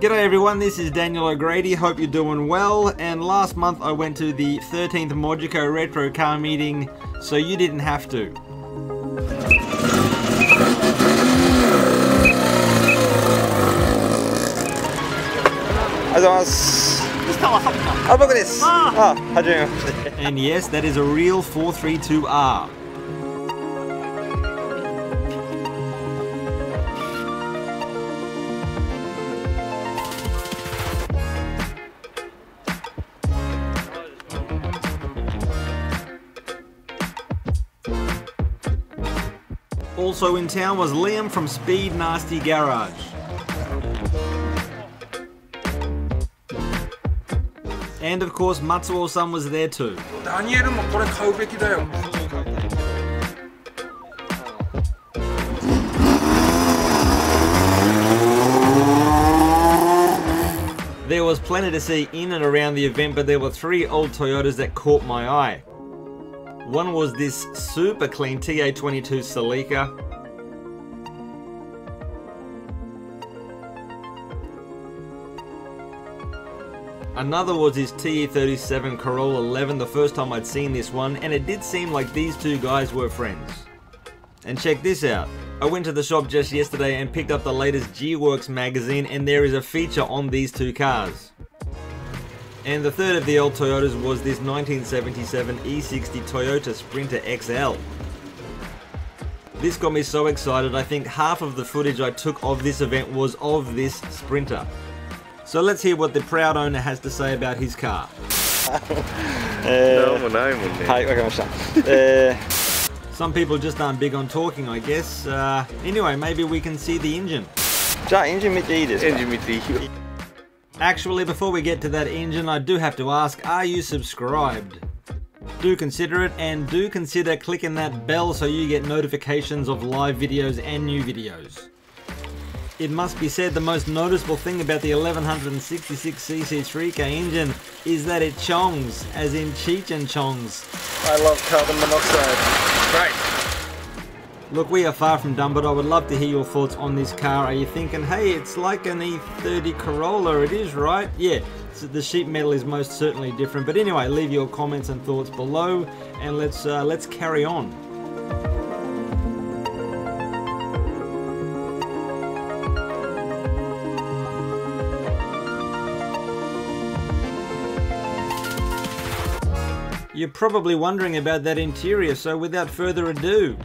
G'day everyone, this is Daniel O'Grady, hope you're doing well, and last month I went to the 13th Mojiko Retro Car Meeting, so you didn't have to. Ah. And yes, that is a real 432R. Also in town was Liam from Speed Nasty Garage. And of course, Matsuo-san was there too. There was plenty to see in and around the event, but there were three old Toyotas that caught my eye. One was this super clean TA22 Celica. Another was his TE37 Corolla Levin, the first time I'd seen this one, and it did seem like these two guys were friends. And check this out. I went to the shop just yesterday and picked up the latest G-Works magazine and there is a feature on these two cars. And the third of the old Toyotas was this 1977 E60 Toyota Sprinter XL. This got me so excited, I think half of the footage I took of this event was of this Sprinter. So let's hear what the proud owner has to say about his car. なんもないもんねはい、わかりました。え Some people just aren't big on talking, I guess. Uh, anyway, maybe we can see the engine. ー、じゃあエンジン見ていいですかエンジン見ていいよ Actually, before we get to that engine, I do have to ask, are you subscribed? Do consider it and do consider clicking that bell so you get notifications of live videos and new videos. It must be said the most noticeable thing about the 1166cc 3K engine is that it chongs, as in Cheech and Chongs. I love carbon monoxide. Right Look, we are far from done, but I would love to hear your thoughts on this car. Are you thinking, hey, it's like an E30 Corolla, it is, right? Yeah, so the sheet metal is most certainly different. But anyway, leave your comments and thoughts below, and let's uh, let's carry on. You're probably wondering about that interior, so without further ado,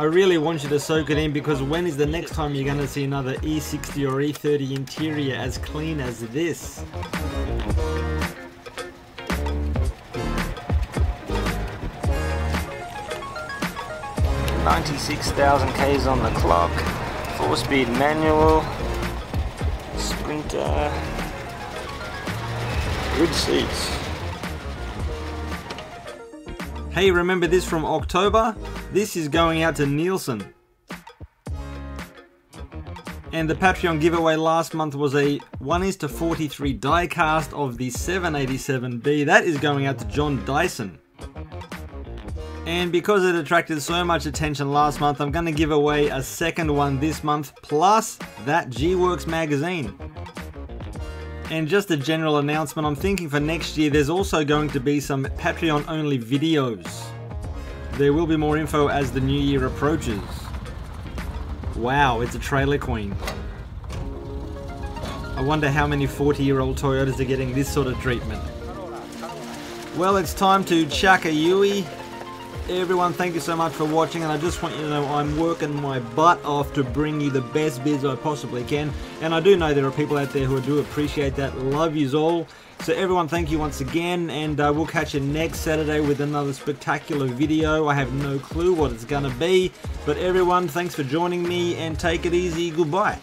I really want you to soak it in because when is the next time you're going to see another E60 or E30 interior as clean as this? Ninety-six thousand k's on the clock. Four-speed manual. Sprinter. Good seats. Hey, remember this from October? This is going out to Nielsen. And the Patreon giveaway last month was a 1 is to 43 diecast of the 787B. That is going out to John Dyson. And because it attracted so much attention last month, I'm going to give away a second one this month, plus that G-Works magazine. And just a general announcement, I'm thinking for next year there's also going to be some Patreon only videos. There will be more info as the new year approaches. Wow, it's a trailer queen. I wonder how many 40 year old Toyotas are getting this sort of treatment. Well, it's time to Chaka Yui. Everyone, thank you so much for watching, and I just want you to know I'm working my butt off to bring you the best bids I possibly can. And I do know there are people out there who do appreciate that. Love yous all. So everyone, thank you once again, and uh, we'll catch you next Saturday with another spectacular video. I have no clue what it's gonna be, but everyone, thanks for joining me, and take it easy. Goodbye.